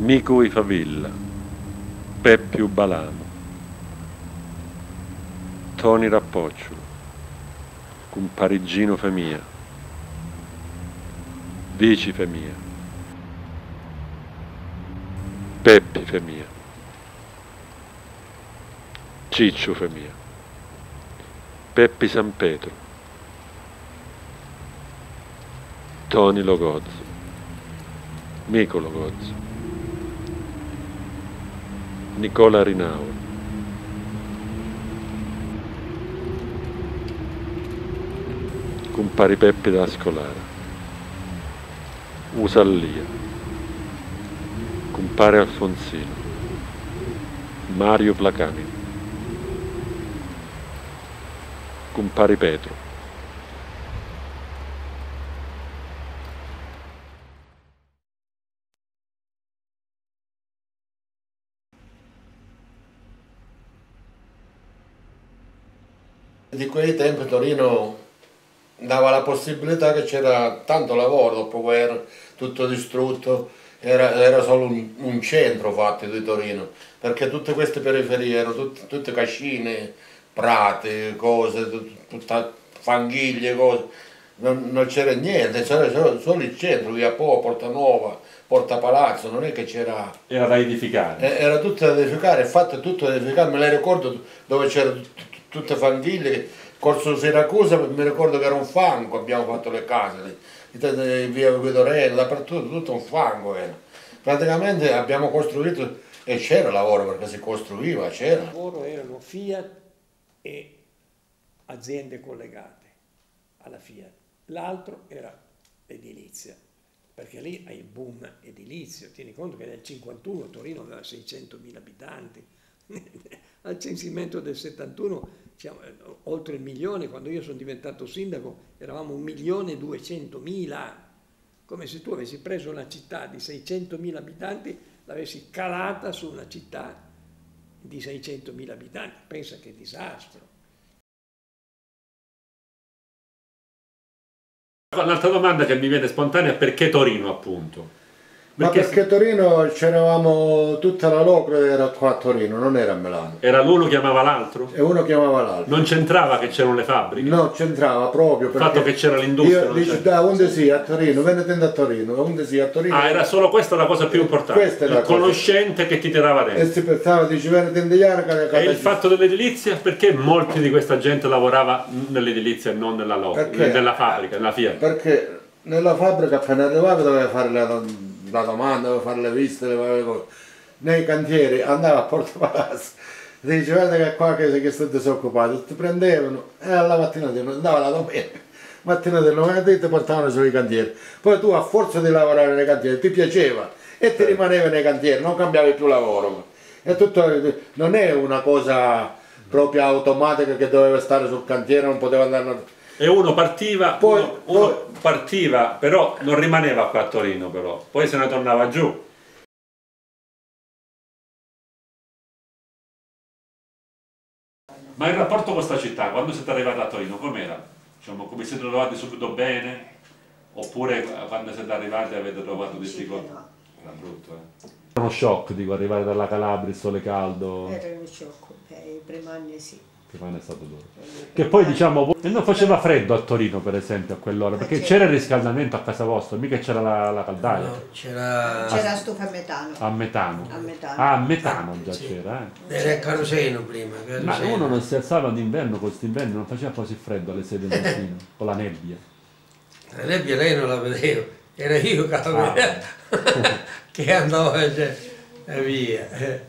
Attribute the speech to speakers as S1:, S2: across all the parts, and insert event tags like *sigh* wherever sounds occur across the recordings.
S1: Micui Favilla, Peppiu Balamo, Toni Rappocciolo, Comparigino Femia, Vici Femia, Peppi Femia, Ciccio Femia, Peppi San Pietro, Toni Logozzo, Mico Logozzo, Nicola Rinauer. Compari Peppi da Scolara. Usallia. Compare Alfonsino. Mario Placani. Compari Petro.
S2: Di quei tempi Torino dava la possibilità che c'era tanto lavoro dopo guerra, tutto distrutto, era, era solo un, un, centro fatto di Torino, perché tutte queste periferie erano tutte, tutte cascine, prati, cose, tutta fanghiglie, cose, non, non c'era niente, c'era solo, solo, il centro, via Po, Porta Nuova, Porta Palazzo, non è che c'era...
S1: Era da edificare.
S2: Eh, era tutto da edificare, fatto tutto da edificare, me la ricordo dove c'era tutte fanghiglie, Corso Siracusa mi ricordo che era un fango, abbiamo fatto le case, via Guidorello, dappertutto, tutto un fango era. Praticamente abbiamo costruito e c'era lavoro perché si costruiva, c'era. Il
S3: lavoro erano Fiat e aziende collegate alla Fiat, l'altro era l'edilizia, perché lì hai il boom edilizio, tieni conto che nel 51 Torino aveva 600.000 abitanti, al censimento del 71 siamo, eh, oltre il milione, quando io sono diventato sindaco eravamo un milione e duecentomila, come se tu avessi preso una città di 600.000 abitanti, l'avessi calata su una città di 600.000 abitanti, pensa che disastro.
S1: Un'altra domanda che mi viene spontanea è perché Torino appunto?
S2: Ma perché, Torino c'eravamo tutta la locra era qua a Torino, non era a Milano.
S1: Era l'uno chiamava l'altro?
S2: E uno chiamava l'altro.
S1: Non c'entrava che c'erano le fabbriche?
S2: No, c'entrava proprio.
S1: Il fatto che c'era l'industria.
S2: Io dici da onde sì a Torino, venete a Torino, onde sì a Torino.
S1: Ah, era solo questa la cosa più importante. Questa è la il cosa. conoscente che ti tirava dentro.
S2: E si pensava, dici venete in Diarca.
S1: E il fatto dell'edilizia, perché molti di questa gente lavorava nell'edilizia e non nella, nella fabbrica, nella Fiat?
S2: Perché nella fabbrica appena arrivava doveva fare la la domanda, doveva fare le visite, le cose. Nei cantieri andava a Porto Palazzo, dice guarda che qua che, che sono disoccupato, ti prendevano e alla mattina ti andava la domenica, *laughs* mattina del lunedì ti portavano sui cantieri. Poi tu a forza di lavorare nei cantieri ti piaceva e ti rimanevi nei cantieri, non cambiavi più lavoro. E tutto, non è una cosa proprio automatica che doveva stare sul cantiere, non poteva andare
S1: e uno partiva, poi, uno, uno poi, partiva, però non rimaneva qua a Torino però, poi se ne tornava giù. Ma il rapporto con questa città, quando siete arrivati a Torino, com'era? Diciamo, come siete trovati subito bene? Oppure quando siete arrivati avete trovato difficoltà? Era brutto, eh? Era uno shock, dico, arrivare dalla Calabria, il sole caldo.
S4: Era uno shock, per i primi anni sì
S1: che poi è stato duro. Che poi diciamo, non faceva freddo a Torino per esempio a quell'ora, perché eh, c'era il riscaldamento a casa vostra, mica c'era la, la caldaia. No,
S4: c'era c'era stufa a metano.
S1: A metano.
S4: A metano.
S1: Ah, a metano già sì. c'era.
S5: Eh. Era il caroseno prima.
S1: Caroseno. Ma uno non si alzava d'inverno con quest'inverno, non faceva così freddo alle 6 del *laughs* mattino, con la nebbia.
S5: La nebbia lei non la vedevo, era io che, ah. *laughs* che andavo cioè, via.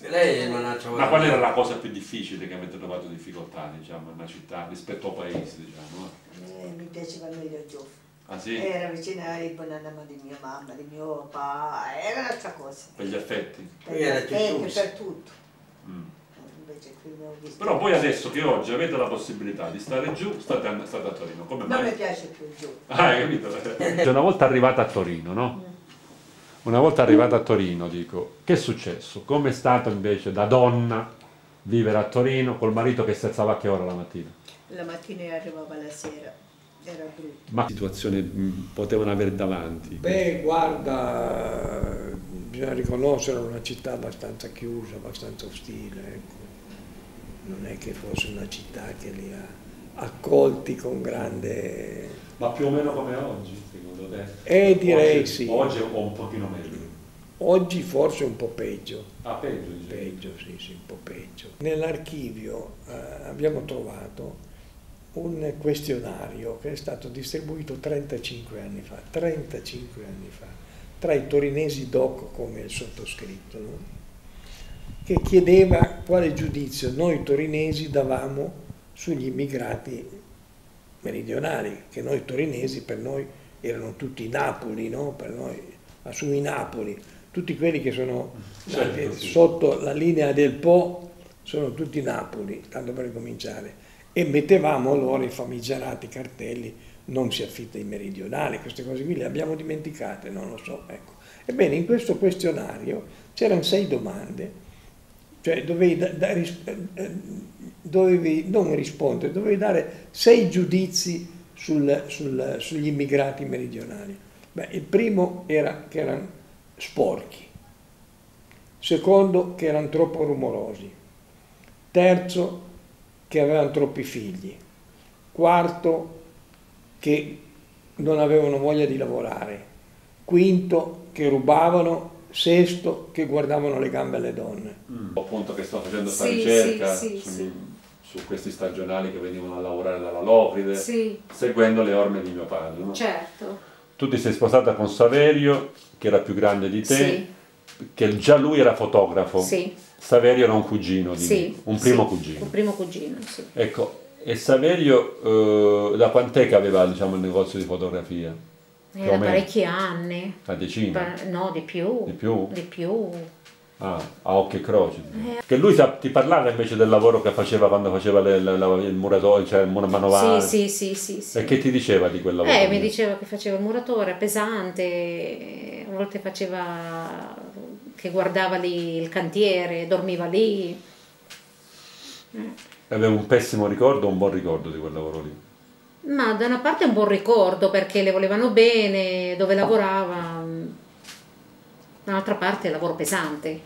S1: Lei non ha trovato... Ma qual era la cosa più difficile che avete trovato difficoltà, diciamo, in una città rispetto al paese, diciamo?
S4: Eh, mi piaceva meglio giù.
S1: Ah sì?
S4: Era vicina ai bananama di mia mamma, di mio papà, era un'altra cosa.
S1: Per gli affetti?
S4: Per gli affetti, per tutto. Mm.
S1: Però poi adesso che oggi avete la possibilità di stare giù, state, state a Torino, come
S4: mai? Non mi piace più giù.
S1: Ah, hai capito? *laughs* Cioè, una volta arrivata a Torino, no? Mm una volta arrivata a Torino, dico, che è successo? Come è stato invece da donna vivere a Torino col marito che si alzava a che ora la mattina?
S4: La mattina e arrivava la sera, era brutto.
S1: Ma che situazione potevano avere davanti?
S3: Beh, guarda, bisogna riconoscere una città abbastanza chiusa, abbastanza ostile. Ecco. Non è che fosse una città che li ha accolti con grande...
S1: Ma più o meno come oggi, secondo te?
S3: Eh, direi
S1: oggi,
S3: sì.
S1: Oggi o un pochino meglio?
S3: Oggi forse un po' peggio.
S1: Ah, peggio, dicevi.
S3: Peggio, sì, sì, un po' peggio. Nell'archivio eh, abbiamo trovato un questionario che è stato distribuito 35 anni fa, 35 anni fa, tra i torinesi doc come il sottoscritto, no? che chiedeva quale giudizio noi torinesi davamo sugli immigrati meridionali, che noi torinesi per noi erano tutti Napoli, no? per noi, ma sui Napoli, tutti quelli che sono
S1: Certo,
S3: nati
S1: sì.
S3: sotto la linea del Po sono tutti Napoli, tanto per cominciare, e mettevamo loro i famigerati cartelli non si affitta ai meridionali, queste cose qui le abbiamo dimenticate, non lo so. Ecco. Ebbene, in questo questionario c'erano sei domande, cioè dovevi, da- da- dovevi non rispondere, dovevi dare sei giudizi sul- sul- sugli immigrati meridionali. Beh, il primo era che erano sporchi, secondo che erano troppo rumorosi, terzo che avevano troppi figli, quarto che non avevano voglia di lavorare, quinto che rubavano, sesto che guardavano le gambe alle donne.
S1: Mm. Appunto che sto facendo questa
S6: Sì,
S1: ricerca
S6: sì, sì,
S1: su,
S6: sì.
S1: su questi stagionali che venivano a lavorare dalla Locride,
S6: Sì,
S1: seguendo le orme di mio padre. no?
S6: certo.
S1: Tu ti sei sposata con Saverio, che era più grande di te,
S6: Sì,
S1: che già lui era fotografo.
S6: sì,
S1: Saverio era un cugino di
S6: sì.
S1: me, un primo
S6: sì,
S1: cugino.
S6: Un primo cugino, sì.
S1: Ecco, e Saverio eh, da quant'è che aveva diciamo, il negozio di fotografia?
S6: Era parecchi anni.
S1: Una decina?
S6: Pa- No, di più.
S1: Di più?
S6: Di più.
S1: Ah, a occhi e croci. Che lui ti parlava invece del lavoro che faceva quando faceva le- le- la- il muratore, cioè il manovale.
S6: Sì, sì, sì, sì.
S1: E che ti diceva di quel lavoro?
S6: Eh, mi diceva che faceva il muratore, pesante, a volte faceva che guardava lì il cantiere, dormiva lì.
S1: Aveva un pessimo ricordo o un buon ricordo di quel lavoro lì?
S6: Ma da una parte è un buon ricordo perché le volevano bene, dove lavorava, dall'altra parte è lavoro pesante.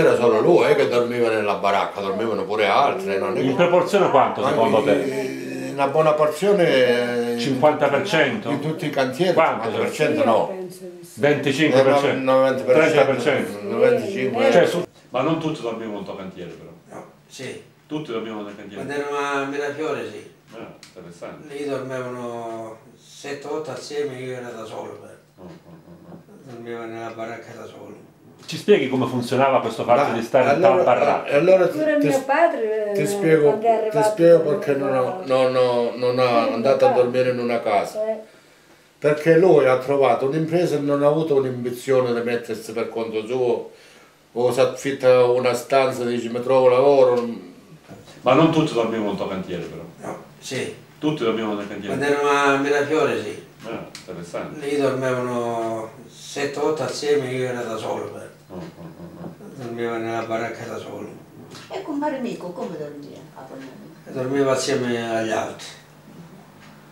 S2: Era solo lui eh, che dormiva nella baracca, dormivano pure altri. Non è
S1: In proporzione quanto secondo te?
S2: Eh, Una buona porzione eh,
S1: 50%?
S2: in tutti i cantieri,
S1: Quanto?
S2: 50% no.
S7: penso di sì.
S1: 25%?
S2: Eh, no, 90%,
S1: 30%?
S2: 95%.
S1: Cioè, su- ma non tutti dormivano in tuo cantiere però.
S5: No, sì.
S1: Tutti dormivano nel cantiere.
S5: Quando eravamo a Mirafiore sì.
S1: Ah, interessante.
S5: Lì dormivano 7-8 assieme, io ero da solo.
S1: Oh, oh, oh, oh.
S5: Dormivo nella baracca da solo.
S1: Ci spieghi come funzionava questo fatto
S2: Ma
S1: di stare in tal
S2: eh, allora ti,
S7: Pure
S2: ti-
S7: mio padre
S2: ti
S7: eh,
S2: spiego,
S7: quando è
S2: ti spiego perché non, ho, non, ho, non ha andato a dormire in una casa. Perché lui ha trovato un'impresa e non ha avuto un'ambizione di mettersi per conto suo o si affitta una stanza e dice mi trovo lavoro.
S1: Ma non tutti dormivano in tuo cantiere però.
S5: No, sì.
S1: Tutti dormivano nel
S5: Quando
S1: cantiere.
S5: eravamo a Mirafiore sì.
S1: Ah, interessante.
S5: Lì dormivano 7-8 assieme, io ero da solo. però. Dormivo nella baracca da solo.
S4: E con Mare Mico come dormia a Palermo?
S5: E dormivo assieme agli altri.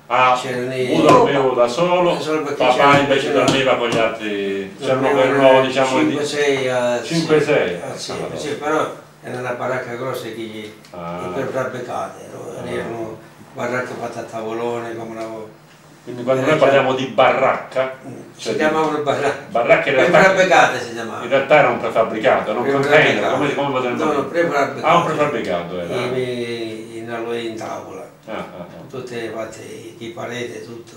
S1: Ah,
S5: C'erano i-
S1: uno dormivo da solo,
S5: Da solo
S1: papà invece dormiva con gli altri, c'erano
S5: Dormivano
S1: quello diciamo di...
S5: 5-6 a
S1: 5-6.
S5: assieme,
S1: Ah,
S5: sì, però era una baracca grossa di,
S1: Ah.
S5: di prefabbricate, no? erano baracche fatte a tavolone come una volta.
S1: Quindi quando noi parliamo di baracca, cioè
S5: Si chiamavano baracche.
S1: baracca in realtà,
S5: Prefabbricate si
S1: in
S5: chiamavano.
S1: realtà era un prefabbricato, era un container, come, come potremmo
S5: No,
S1: dire?
S5: no, prefabbricato.
S1: Ah, un prefabbricato era.
S5: In, in, in, in tavola,
S1: Ah, ah, ah.
S5: tutte fatte di parete, tutto.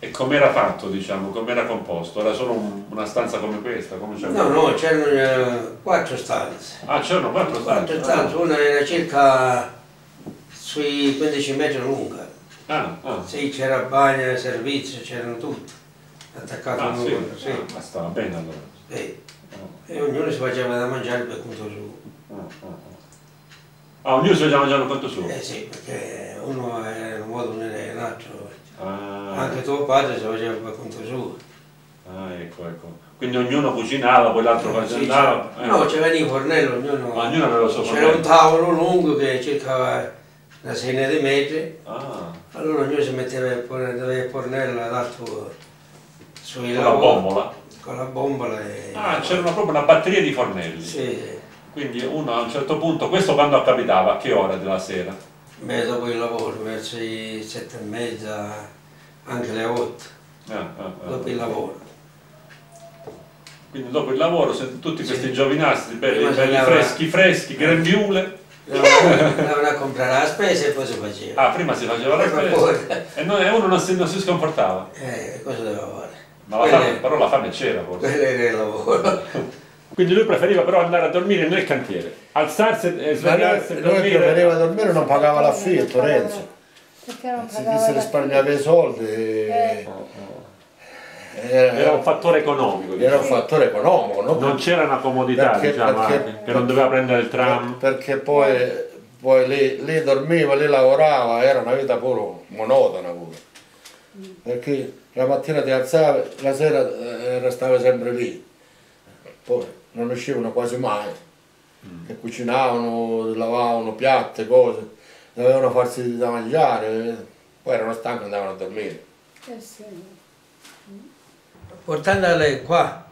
S1: E com'era fatto, diciamo, com'era composto? Era solo un- una stanza come questa? Come?
S5: No, no, c'erano eh, quattro stanze.
S1: Ah, c'erano quattro stanze?
S5: Quattro stanze, una era circa sui 15 metri lunga.
S1: Ah, ah.
S5: Sì, c'era bagno, servizio, c'erano tutti. Attaccato
S1: Ah,
S5: al
S1: sì,
S5: muro, sì.
S1: Ah, stava bene allora.
S5: Sì. E ognuno si faceva da mangiare per conto suo.
S1: Ah, ah, ah. Ah, ognuno si faceva mangiare un conto suo?
S5: Eh sì, perché uno era in un modo, uno era in un altro.
S1: Ah,
S5: Anche tuo padre si faceva per conto suo.
S1: ah, ecco, ecco. Quindi ognuno cucinava, poi l'altro
S5: Sì,
S1: faceva.
S5: c'era- No, c'era il fornello, ognuno...
S1: Ma ognuno aveva il suo
S5: C'era un
S1: fornello.
S5: tavolo lungo che circa una decina di metri,
S1: Ah,
S5: allora ognuno si metteva il fornello, il fornello l'altro sui
S1: con la bombola.
S5: Con la bombola e...
S1: Ah, c'era proprio una batteria di fornelli.
S5: Sì,
S1: Quindi uno a un certo punto, questo quando capitava? A che ora della sera?
S5: beh, dopo il lavoro, verso i sette e mezza, anche le otto,
S1: Ah, ah, ah.
S5: dopo il lavoro.
S1: Quindi dopo il lavoro, tutti questi
S5: Sì.
S1: giovinastri belli, belli freschi, freschi, grembiule.
S5: Andavano a comprare la spesa e poi si faceva.
S1: Ah, prima si faceva la
S5: E
S1: spesa e non- e uno non si, non si sconfortava.
S5: Eh, cosa doveva fare?
S1: Ma la fame, però la fame c'era forse.
S5: Quello era il lavoro. *laughs*
S1: Quindi lui preferiva però andare a dormire nel cantiere, alzarsi e
S2: lui,
S1: svegliarsi e
S2: lui
S1: dormire.
S2: preferiva dormire non pagava l'affitto, Renzo.
S7: Perché non
S2: Si,
S7: pagava
S2: si risparmiava i soldi. e-
S1: Era
S2: Era,
S1: un fattore economico.
S2: era
S1: diciamo.
S2: un fattore economico, no?
S1: Non c'era una comodità,
S2: Perché-
S1: diciamo,
S2: perché-
S1: che non doveva prendere il tram.
S2: perché poi, poi lì, lì dormiva, lì lavorava, era una vita pure monotona pure. Perché la mattina ti alzavi, la sera eh, restavi sempre lì. Poi non uscivano quasi mai. Che cucinavano, lavavano piatte, cose, dovevano farsi da mangiare, poi erano stanchi e andavano a dormire.
S7: Eh sì.
S5: Portandole qua,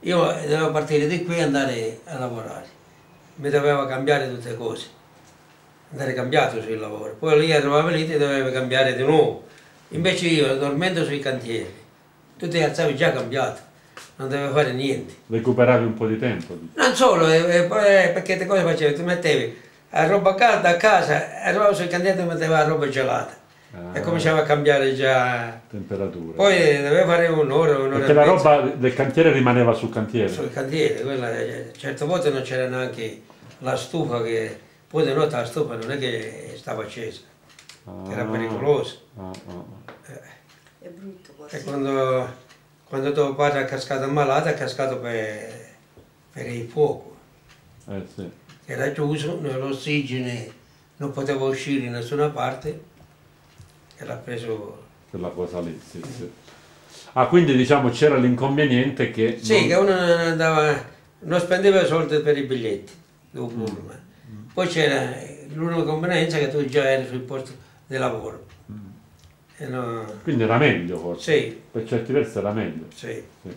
S5: io dovevo partire di qui e andare a lavorare. Mi doveva cambiare tutte cose. Andare cambiato sul lavoro. Poi lì arrivavo lì ti dovevo cambiare di nuovo. Invece io dormendo sui cantieri, tu ti alzavi già cambiato, non dovevo fare niente.
S1: Recuperavi un po' di tempo.
S5: Non solo, e, e poi eh, perché te cosa facevi? Tu mettevi la roba calda a casa, arrivavo sui cantieri e mettevo la roba gelata.
S1: Ah.
S5: E cominciava a cambiare già.
S1: Temperatura.
S5: Poi dovevo fare un'ora, un'ora
S1: Perché
S5: e
S1: la
S5: mezza.
S1: roba del cantiere rimaneva sul cantiere.
S5: sul cantiere, quella, eh, certe volte non c'era neanche la stufa che poi di notte la stufa non è che stava accesa, era
S1: Ah.
S5: pericoloso.
S1: Ah, ah, ah.
S4: È brutto
S5: E
S4: così.
S5: quando, quando tuo padre è cascato ammalato è cascato per, per il fuoco,
S1: Eh sì.
S5: era chiuso, l'ossigeno non poteva uscire in nessuna parte e l'ha preso...
S1: Quella cosa lì, sì, sì. Ah, quindi diciamo c'era l'inconveniente che...
S5: Sì,
S1: non-
S5: che uno non andava, non spendeva soldi per i biglietti, del pullman. Poi c'era l'unica convenienza che tu già eri sul posto di lavoro. E no-
S1: Quindi era meglio forse.
S5: Sì,
S1: Per certi versi era meglio.
S5: sì.
S1: Sì.